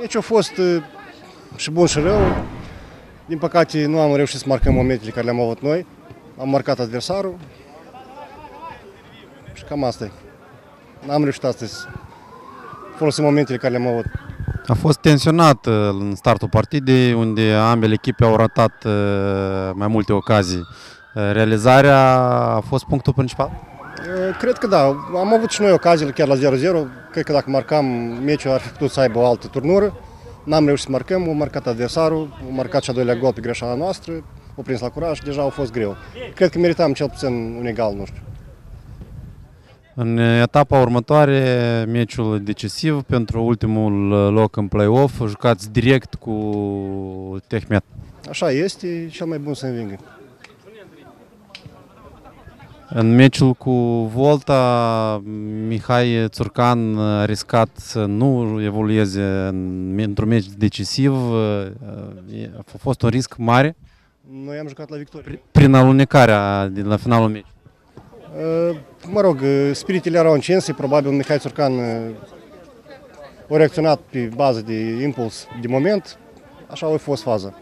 Deci a fost uh, și bun și rău. Din păcate nu am reușit să marcăm momentele care le-am avut noi. Am marcat adversarul. Și cam asta e. N-am reușit astăzi să folosim momentele care le-am avut. A fost tensionat uh, în startul partidei, unde ambele echipe au ratat uh, mai multe ocazii. Uh, Realizarea a fost punctul principal? Uh, Cred că da. Am avut și noi ocaziile chiar la 0-0. Cred că dacă marcam meciul ar fi putut să aibă o altă turnură. N-am reușit să marcăm, a marcat adversarul, a marcat și a doilea gol pe greșeala noastră, a prins la curaj și deja a fost greu. Cred că meritam cel puțin un egal, nu știu. În etapa următoare, meciul decisiv pentru ultimul loc în play-off, jucați direct cu Tehmet. Așa este, e cel mai bun să învingă. În meciul cu Volta, Mihai Țurcan a riscat să nu evolueze în, într-un meci decisiv. E- A fost un risc mare Noi am jucat la victorie. prin alunecarea din la finalul meciului. Uh, Mă rog, uh, spiritele erau încinse, probabil Mihai Țurcan uh, a reacționat pe bază de impuls de moment, așa a fost faza.